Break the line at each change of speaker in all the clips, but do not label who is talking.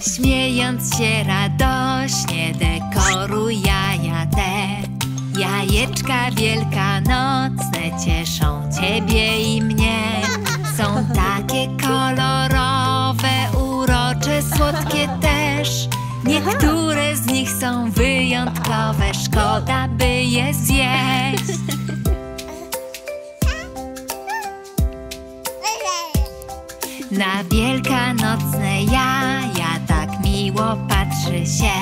Śmiejąc się radośnie dekoruj jaja te. Jajeczka wielkanocne cieszą ciebie szkoda by je zjeść. Na wielkanocne jaja tak miło patrzy się.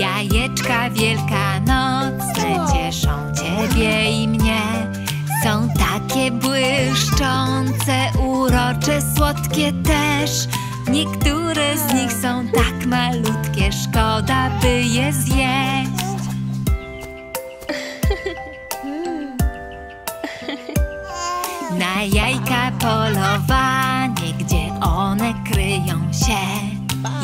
Jajeczka wielkanocne cieszą ciebie i mnie. Są takie błyszczące, urocze, słodkie też. Niektóre z nich są tak malutkie, szkoda by je zjeść jajka polowanie, gdzie one kryją się.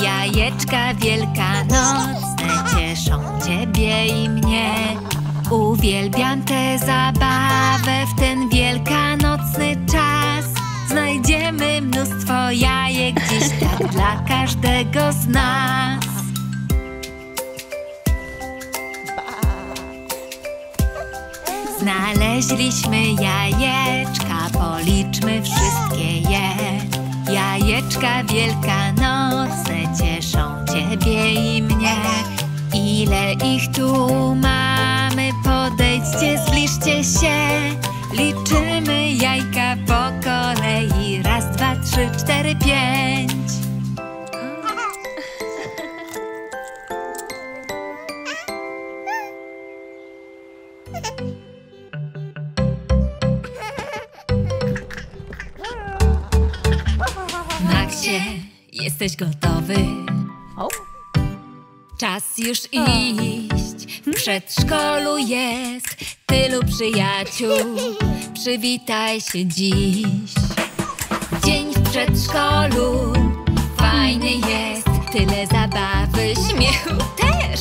Jajeczka wielkanocne cieszą ciebie i mnie. Uwielbiam tę zabawę w ten wielkanocny czas. Znajdziemy mnóstwo jajek dziś tak dla każdego z nas. Znaleźliśmy jajeczka, policzmy wszystkie je. Jajeczka wielkanocne cieszą ciebie i mnie. Ile ich tu mamy, podejdźcie, zbliżcie się. Liczymy jajka po kolei. Raz, dwa, trzy, cztery, pięć jesteś gotowy? Czas już iść, w przedszkolu jest tylu przyjaciół. Przywitaj się dziś. Dzień w przedszkolu, fajny jest, tyle zabawy, śmiechu też.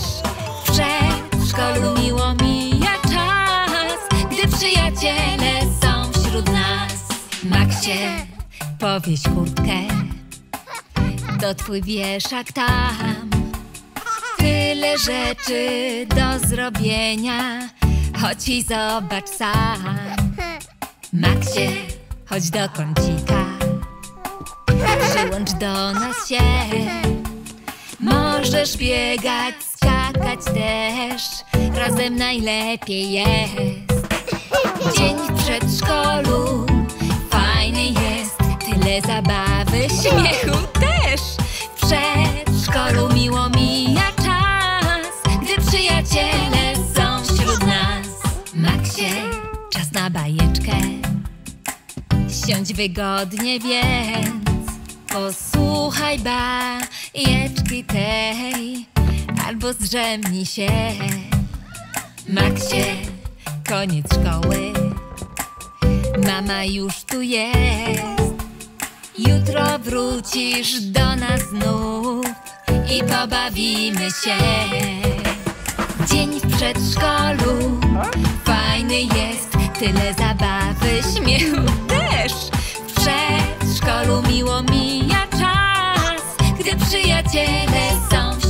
W przedszkolu miło mija czas, gdy przyjaciele są wśród nas. Maxie, powieś kurtkę, to twój wieszak tam. Tyle rzeczy do zrobienia, chodź i zobacz sam. Maxie, chodź do kącika, przyłącz do nas się. Możesz biegać, skakać też, razem najlepiej jest. Dzień w przedszkolu, fajny jest, tyle zabawy, śmiechu siądź wygodnie więc, posłuchaj bajeczki tej, albo zdrzemnij się. Maxie, koniec szkoły, mama już tu jest. Jutro wrócisz do nas znów i pobawimy się. Dzień w przedszkolu, fajny jest, tyle zabawy, śmiechu miło mija czas, gdy przyjaciele są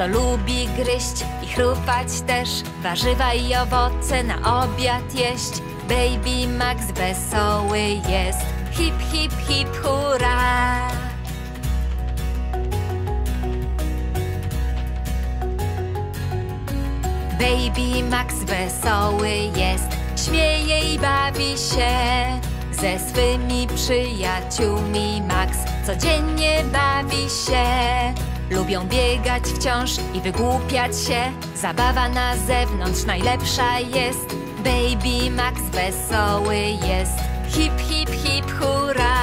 Bardzo lubi gryźć i chrupać też. Warzywa i owoce na obiad jeść. Baby Max wesoły jest. Hip, hip, hip, hurra! Baby Max wesoły jest, śmieje i bawi się. Ze swymi przyjaciółmi Max codziennie bawi się. Lubią biegać wciąż i wygłupiać się. Zabawa na zewnątrz najlepsza jest. Baby Max wesoły jest. Hip, hip, hip, hurra!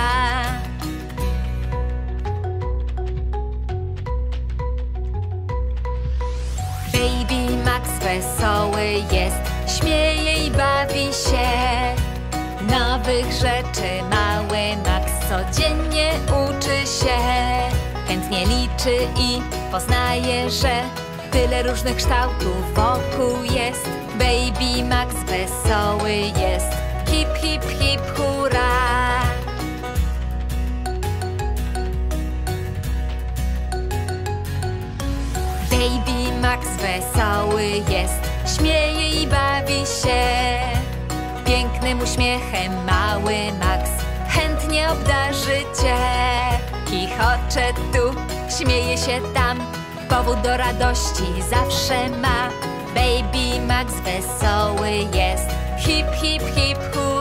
Baby Max wesoły jest, śmieje i bawi się. Nowych rzeczy mały Max codziennie uczy się. Chętnie liczy i poznaje, że tyle różnych kształtów wokół jest. Baby Max wesoły jest, hip, hip, hip, hurra! Baby Max wesoły jest, śmieje i bawi się. Pięknym uśmiechem mały Max chętnie obdarzy cię. Chichocze tu, śmieje się tam, powód do radości zawsze ma. Baby Max wesoły jest, hip, hip, hip, hurra!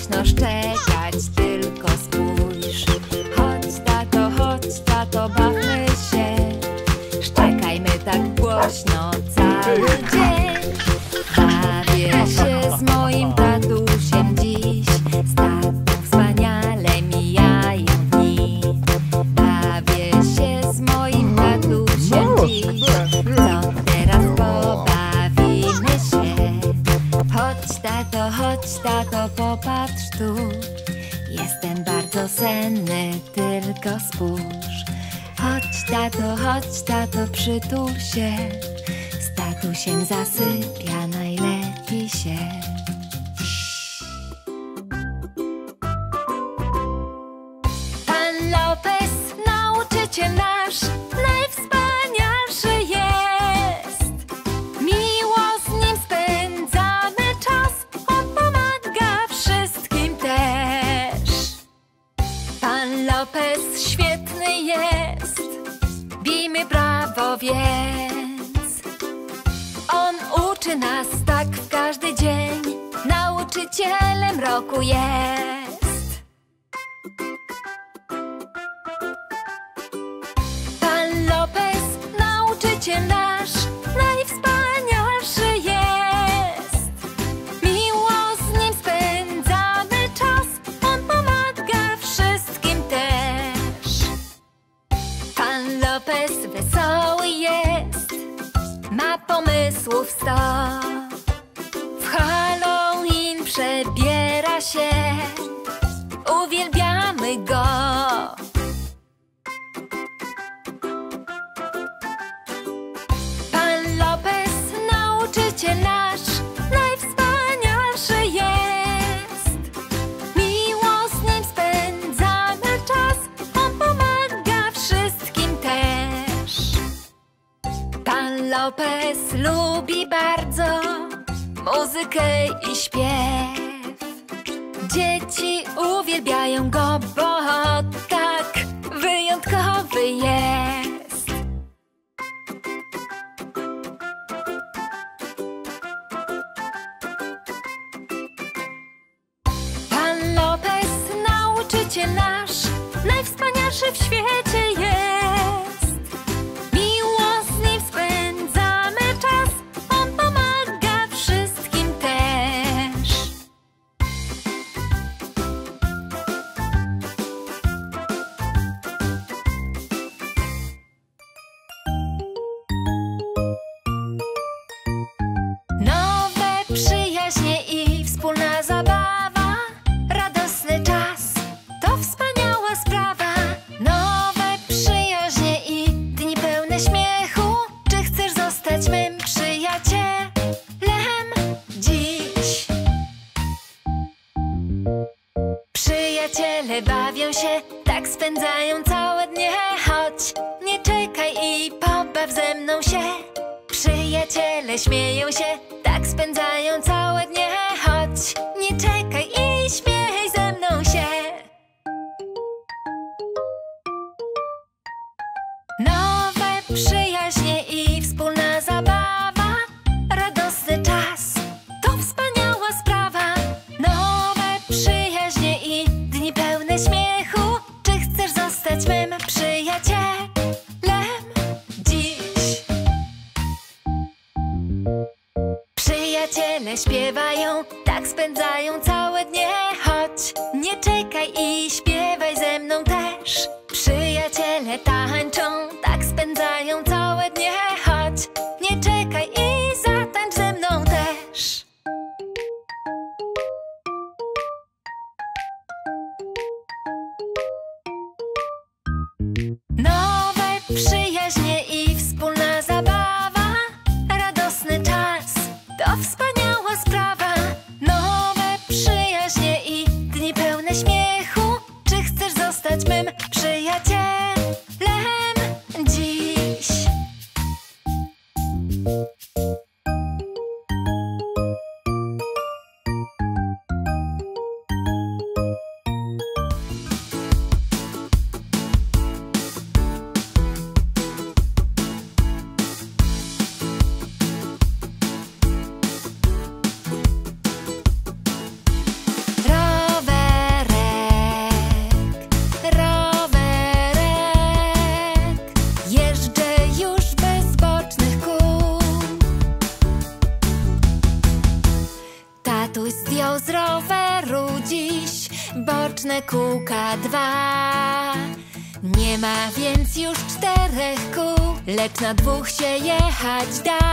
Głośno szczekać, tylko spójrz. Chodź tato, chodź tato, bawmy się. Szczekajmy tak głośno tato, chodź tato, przytul się. Z tatusiem zasypia Lopez lubi bardzo muzykę i śpiew. Dzieci uwielbiają go, bo tak wyjątkowy jest. dwóch się jechać dalej.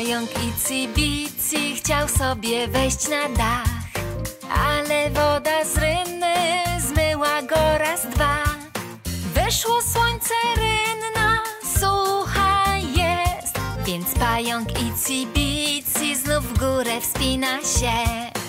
Pająk cibici chciał sobie wejść na dach Ale woda z rynny zmyła go raz dwa. Wyszło słońce rynna, sucha jest Więc pająk cibici znów w górę wspina się.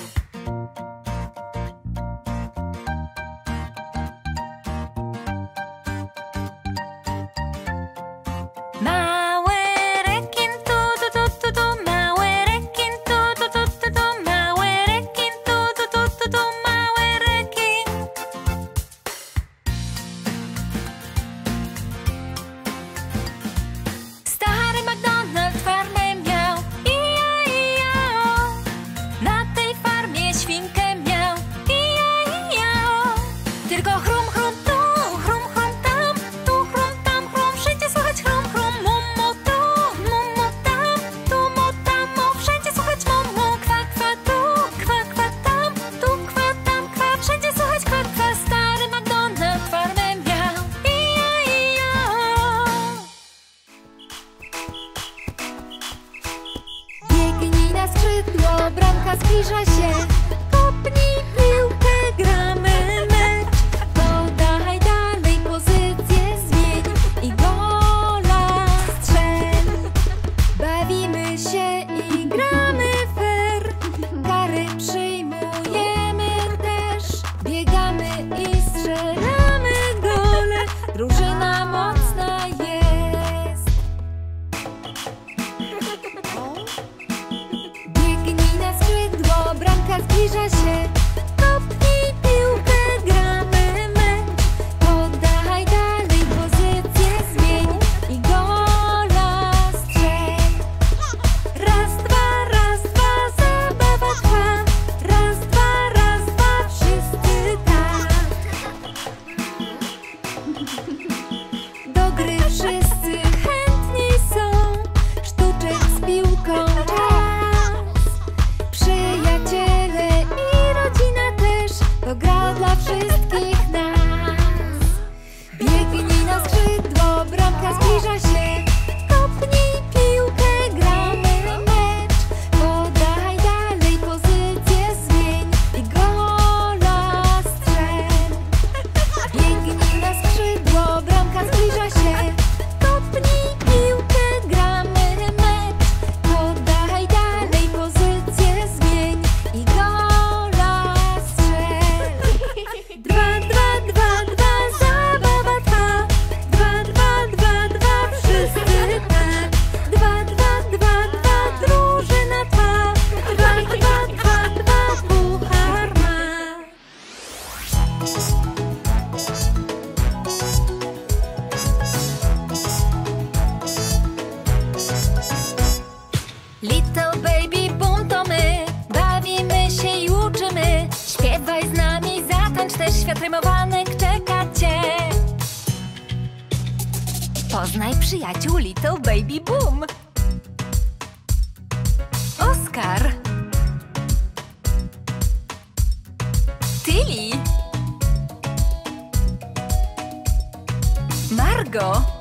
go.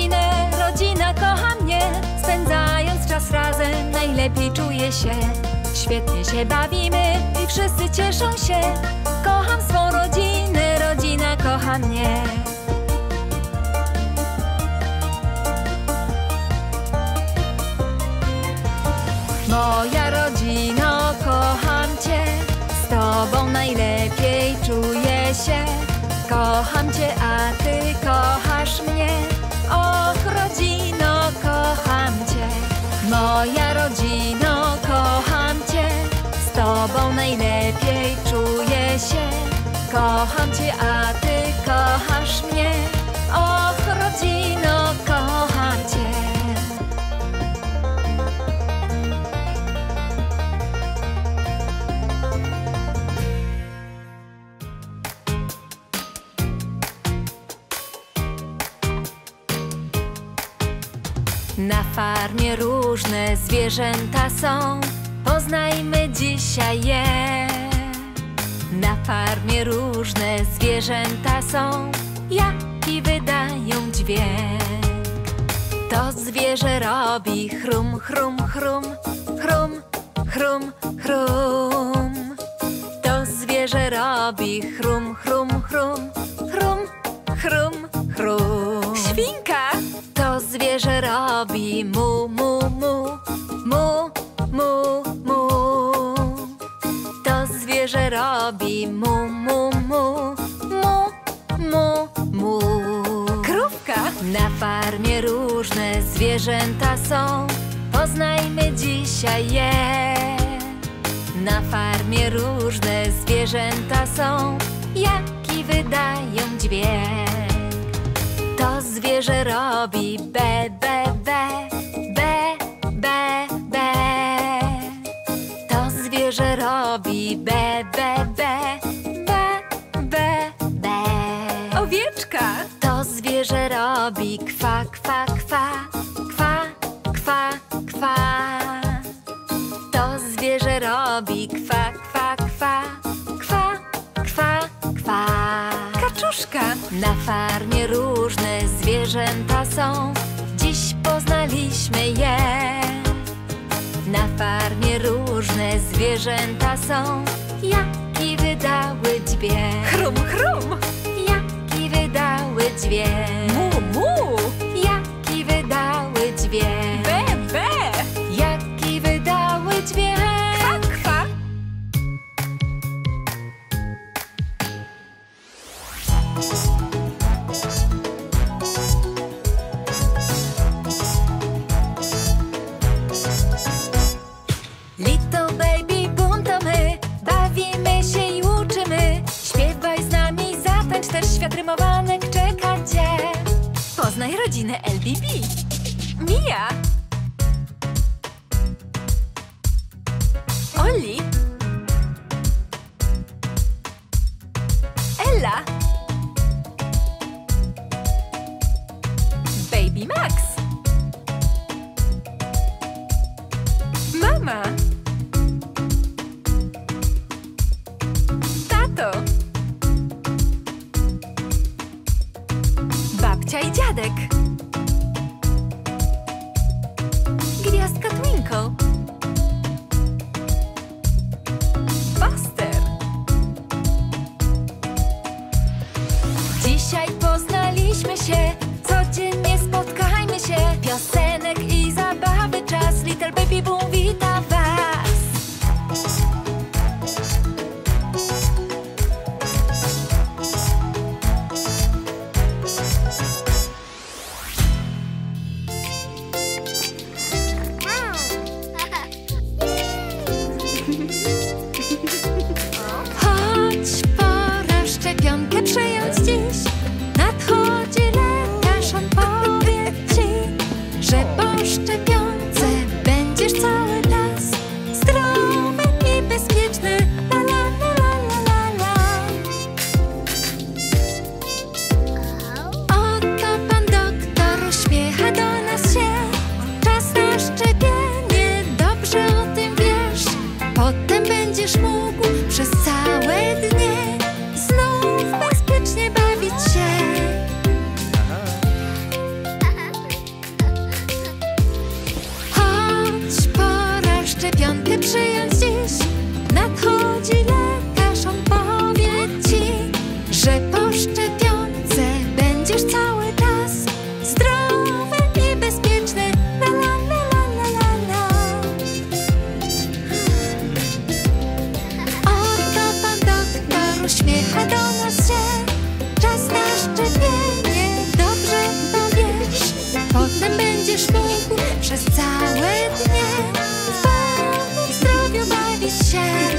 rodzinę, rodzina kocha mnie Spędzając czas razem. Najlepiej czuję się Świetnie się bawimy i wszyscy cieszą się. Kocham swą rodzinę, rodzina kocha mnie. Moja rodzino, kocham Cię. Z Tobą najlepiej czuję się. Kocham Cię, a Ty kochasz najlepiej czuję się. Kocham cię, a ty kochasz mnie. Och, rodzino, kocham cię. Na farmie różne zwierzęta są, poznajmy dzisiaj je. Na farmie różne zwierzęta są, jaki wydają dźwięk. To zwierzę robi chrum, chrum, chrum, chrum, chrum, chrum. To zwierzę robi chrum, chrum, chrum, chrum, chrum, chrum.
Świnka!
To zwierzę robi mu, mu, mu, mu, mu, zwierzę robi mu, mu, mu, mu, mu, mu.
Krówka!
Na farmie różne zwierzęta są, poznajmy dzisiaj je. Na farmie różne zwierzęta są, jaki wydają dźwięk. To zwierzę robi be, be, be, be, Na farmie różne zwierzęta są, dziś poznaliśmy je. Na farmie różne zwierzęta są, jaki wydały dźwięk.
Chrum, chrum!
Jaki wydały dźwięk.
Mu, mu!
Jaki wydały dźwięk. Poznaj rodzinę LBB
Mia! I dziadek!
shine.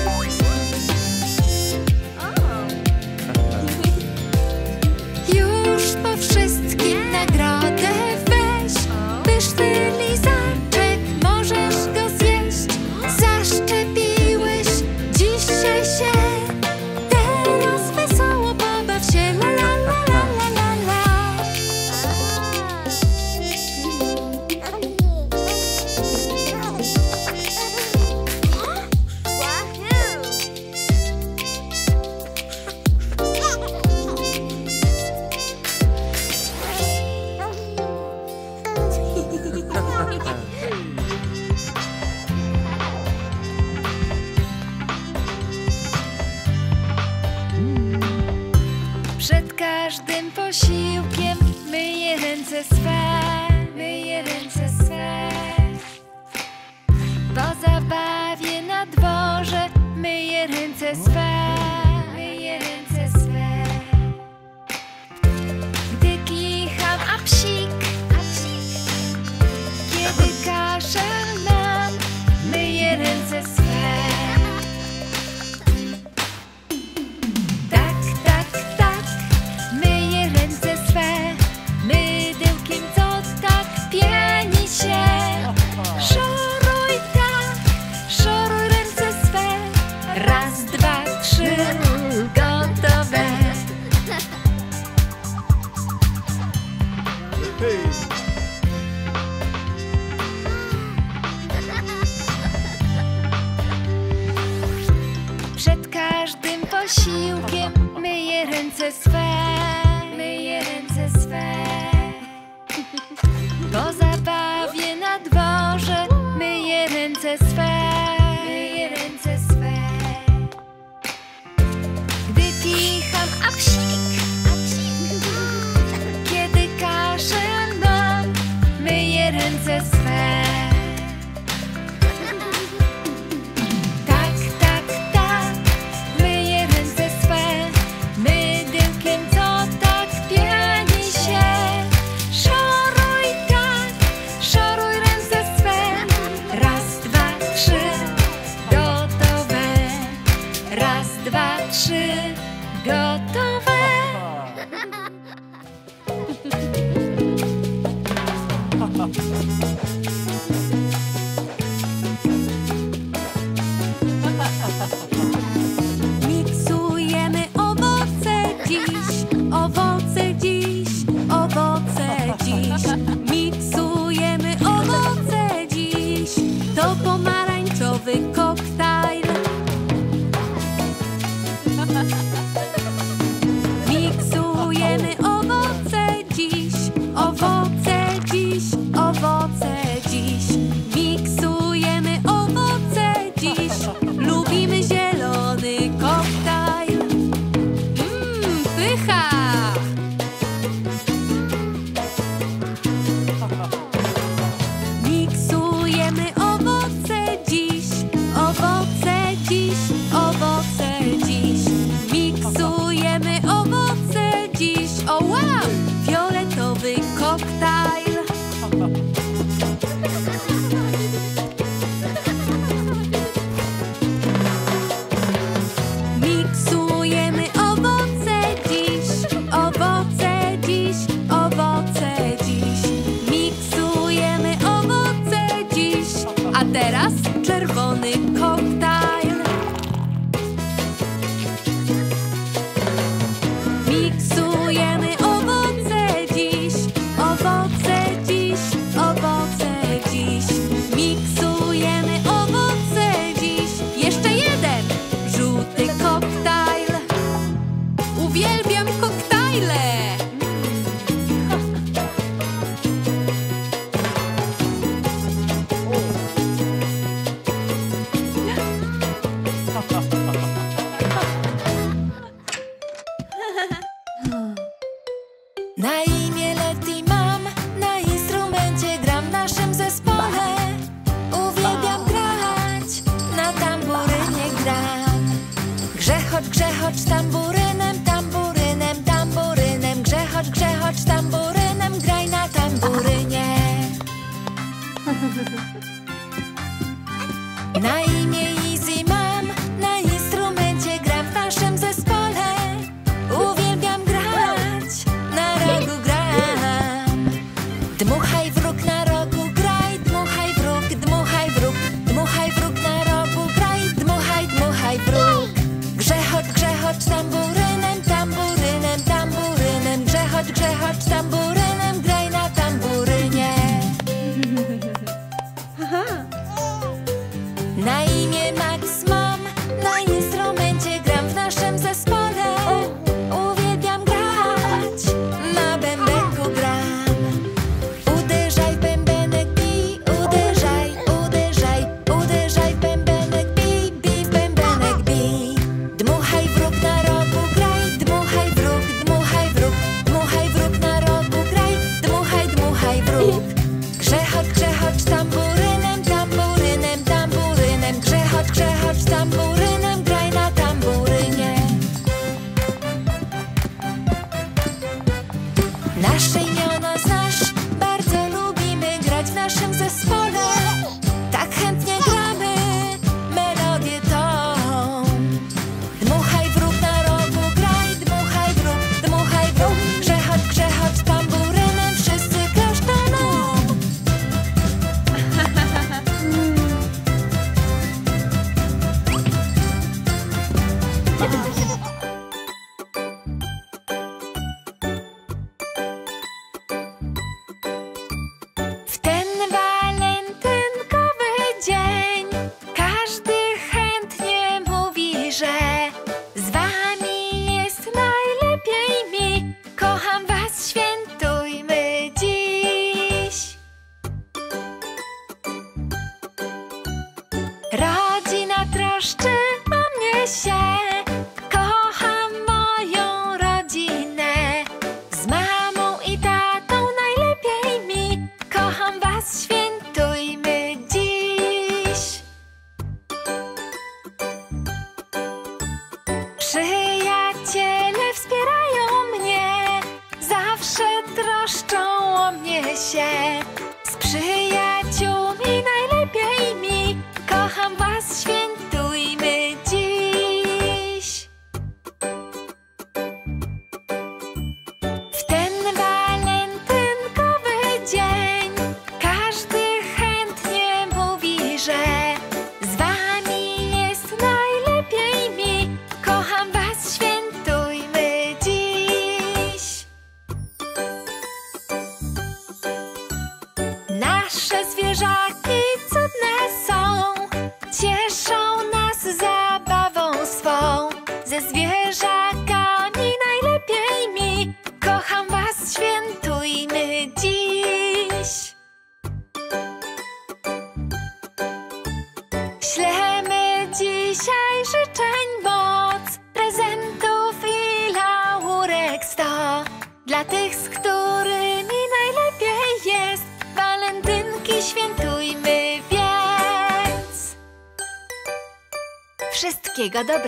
just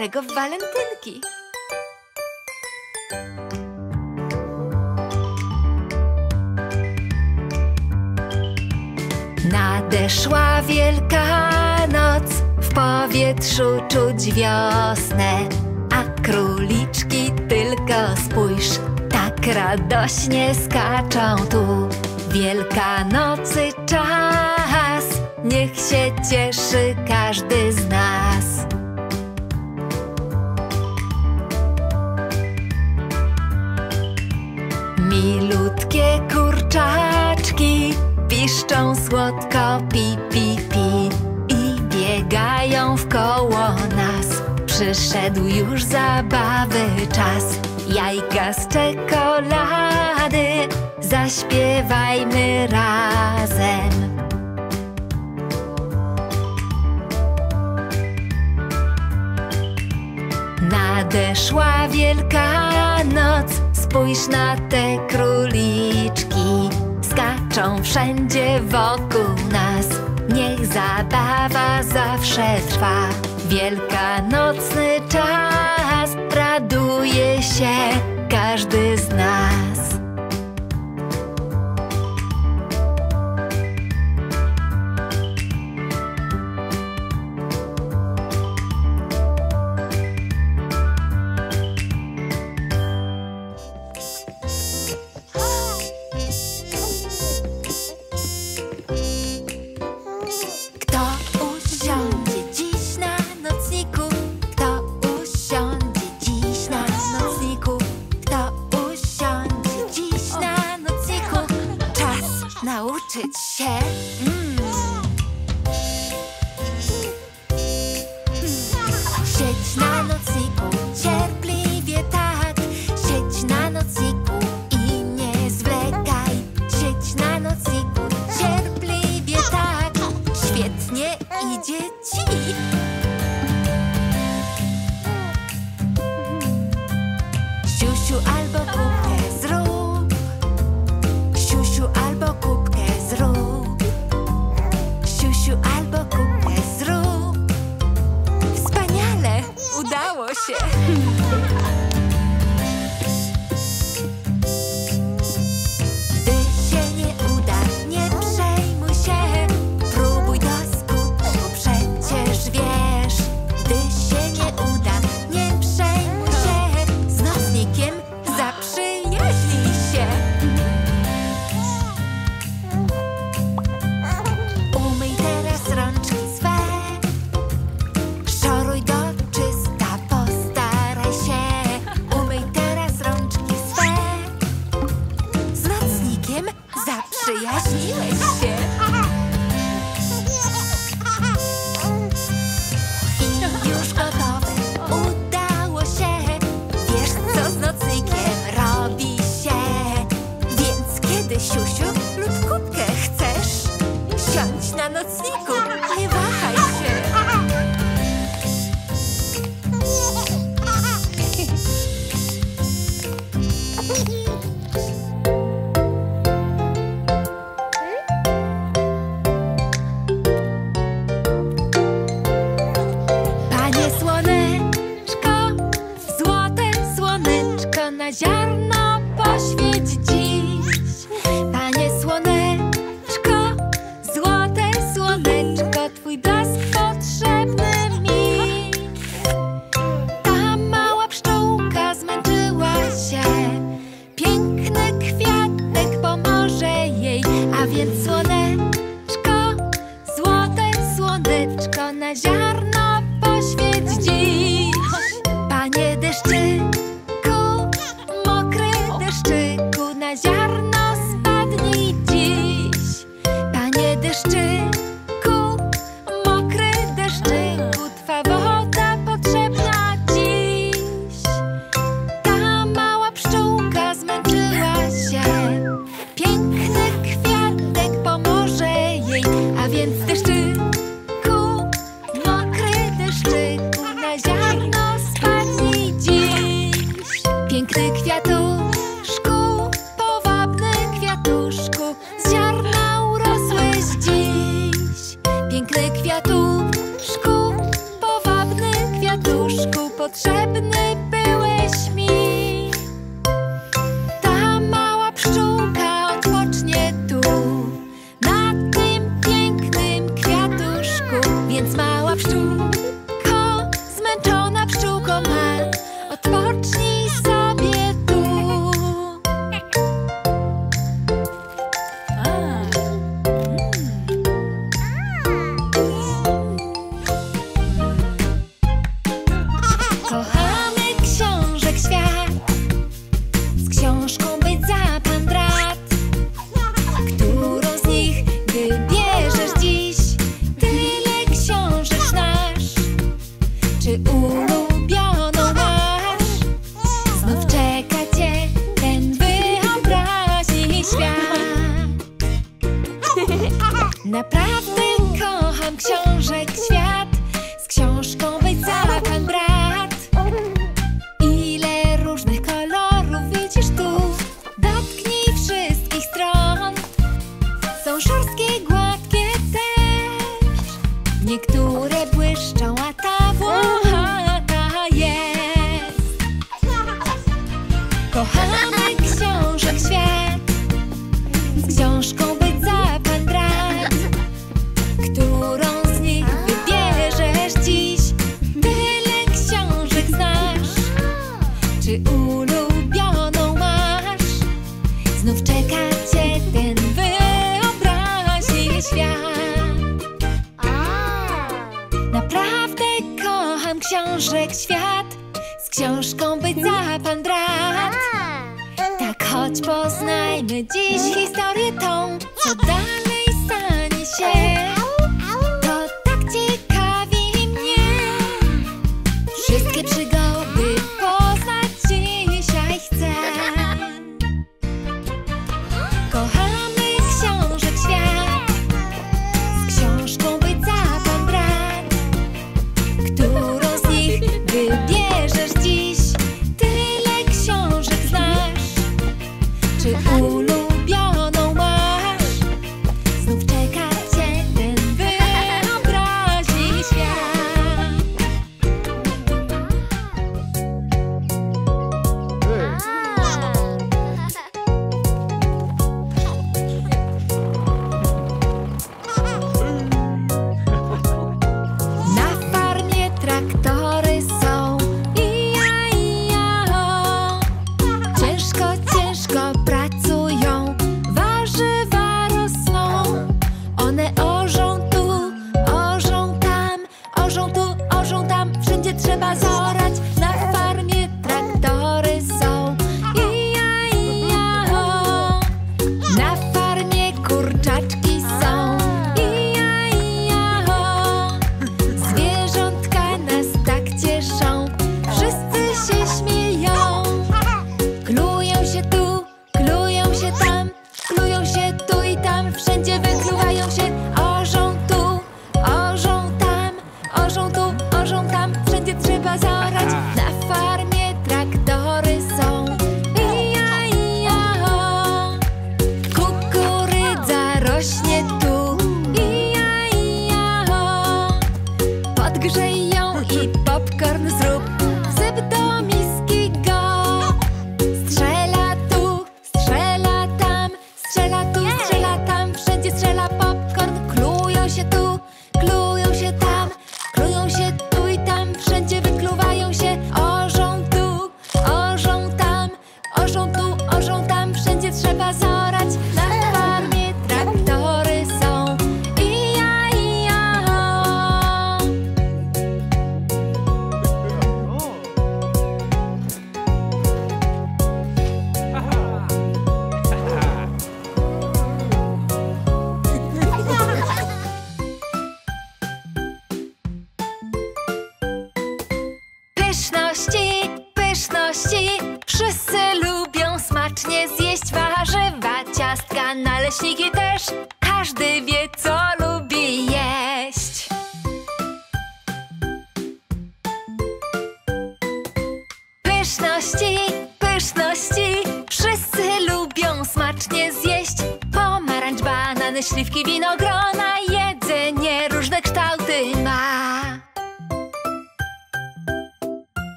dobrego w walentynki. Nadeszła wielka noc, w powietrzu czuć wiosnę, a króliczki tylko spójrz, tak radośnie skarbą. jajka z czekolady Zaśpiewajmy razem. Nadeszła wielka noc Spójrz na te króliczki. Skaczą wszędzie wokół nas Niech zabawa zawsze trwa. Wielkanocny czas raduje się każdy z nas.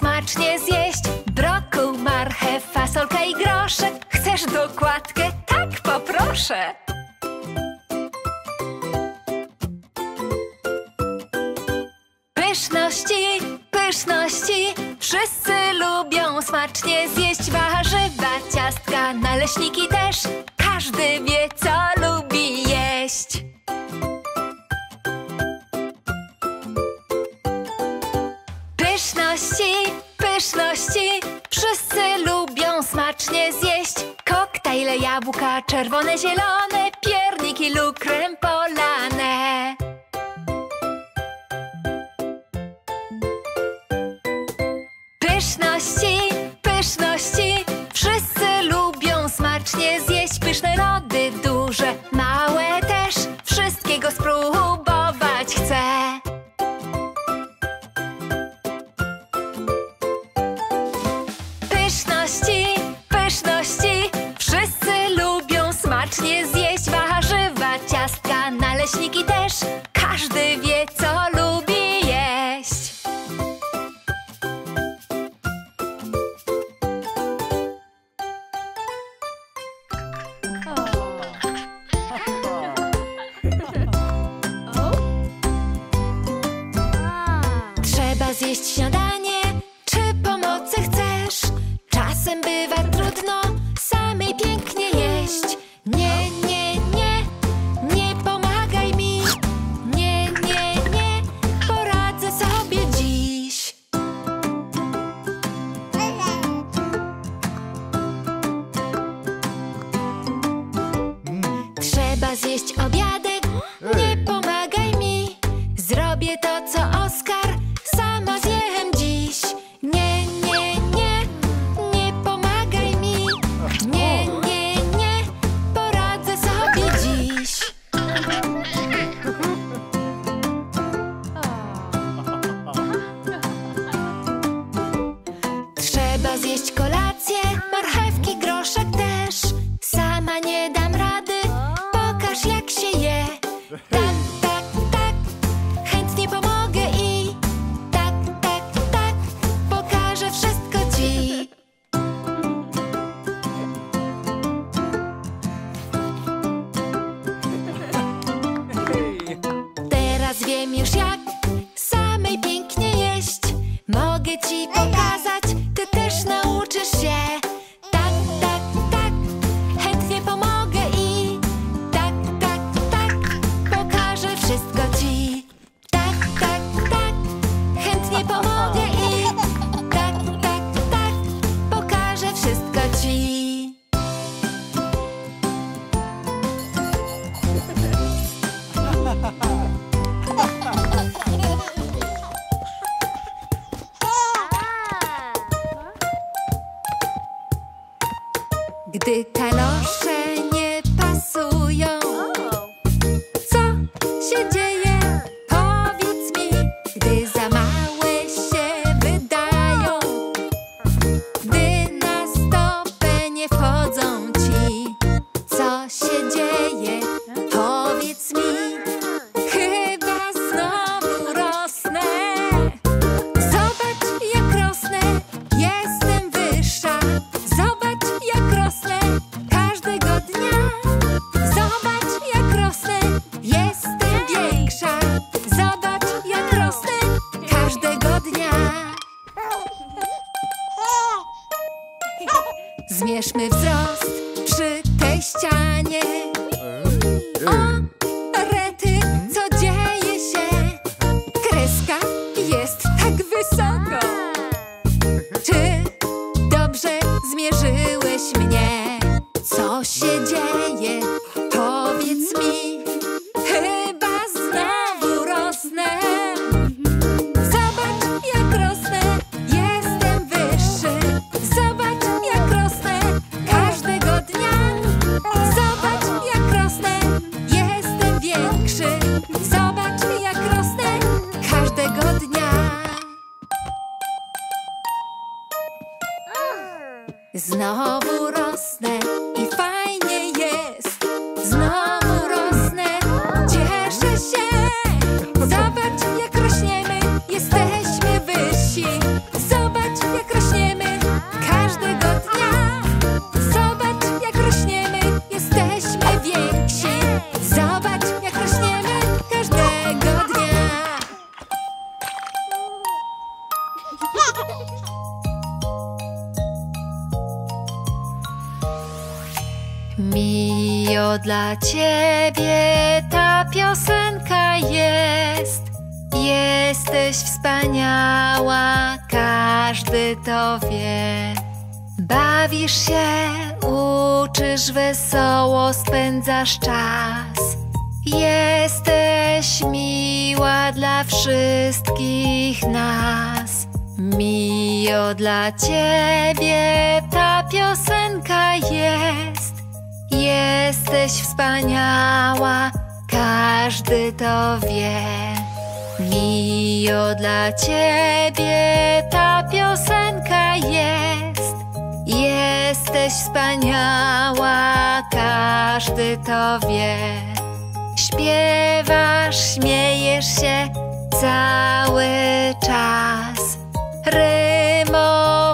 smacznie zjeść Brokuł, marchew, fasolka i groszek Chcesz dokładkę? Tak, poproszę! Pyszności, pyszności Wszyscy lubią smacznie zjeść warzywa, ciastka, naleśniki też Każdy wie co pyszności Wszyscy lubią smacznie zjeść Koktajle, jabłka, czerwone, zielone Pierniki, lukrem polane. Pyszności Naleśniki też. Każdy wie. Dla ciebie ta piosenka jest. Jesteś wspaniała, każdy to wie. Bawisz się, uczysz wesoło, spędzasz czas. Jesteś miła dla wszystkich nas. Mio, dla ciebie ta piosenka jest. Jesteś wspaniała, każdy to wie. Mio, dla ciebie ta piosenka jest. Jesteś wspaniała, każdy to wie. Śpiewasz, śmiejesz się cały czas. Rymowanki,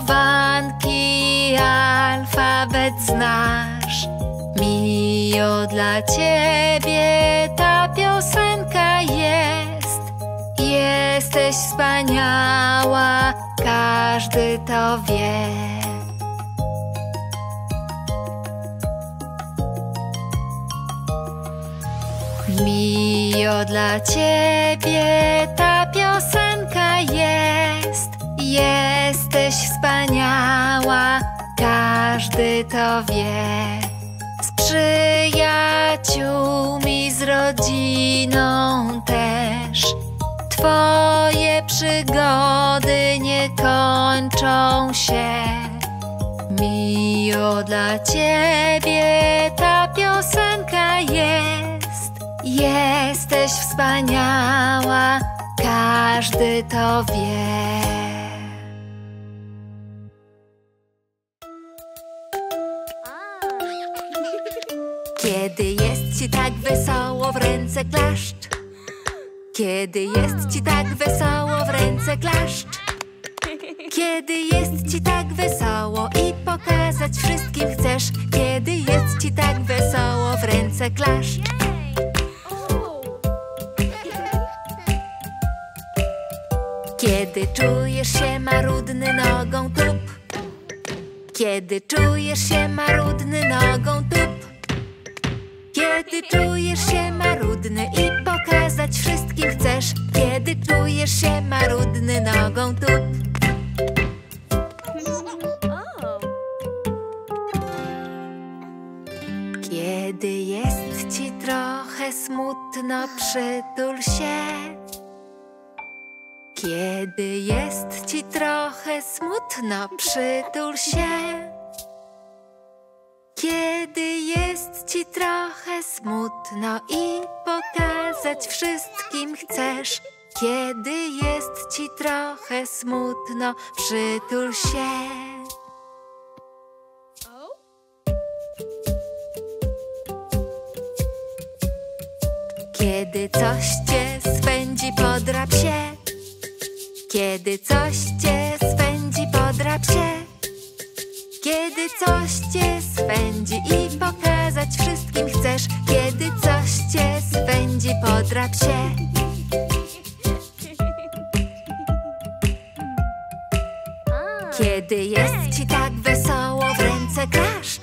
alfabet znasz. Mio, dla ciebie ta piosenka jest. Jesteś wspaniała, każdy to wie. Mio, dla ciebie ta piosenka jest. Jesteś wspaniała, każdy to wie. Przyjaciółmi, z rodziną też. Twoje przygody nie kończą się. Mio, dla ciebie ta piosenka jest. Jesteś wspaniała, każdy to wie. Ci tak wesoło w ręce klaszcz. Kiedy jest ci tak wesoło w ręce klaszcz. Kiedy jest ci tak wesoło i pokazać wszystkim chcesz. Kiedy jest ci tak wesoło w ręce klaszcz. Kiedy czujesz się marudny nogą tup. Kiedy czujesz się marudny nogą tup Kiedy czujesz się marudny i pokazać wszystkim chcesz Kiedy czujesz się marudny nogą tup Kiedy jest ci trochę smutno, przytul się kiedy jest ci trochę smutno, przytul się. Kiedy jest ci trochę smutno i pokazać wszystkim chcesz. Kiedy jest ci trochę smutno, przytul się. Kiedy coś cię swędzi, podrap się. Kiedy coś cię swędzi, podrap się. Kiedy coś cię spędzi i pokazać wszystkim chcesz Kiedy coś cię spędzi, podrap się. Kiedy jest ci tak wesoło, w ręce klaszcz.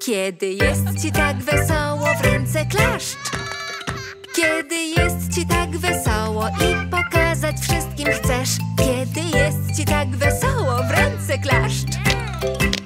Kiedy jest ci tak wesoło, w ręce klaszcz. Kiedy jest ci tak wesoło i pokazać wszystkim chcesz. Kiedy jest ci tak wesoło, w ręce klaszcz. you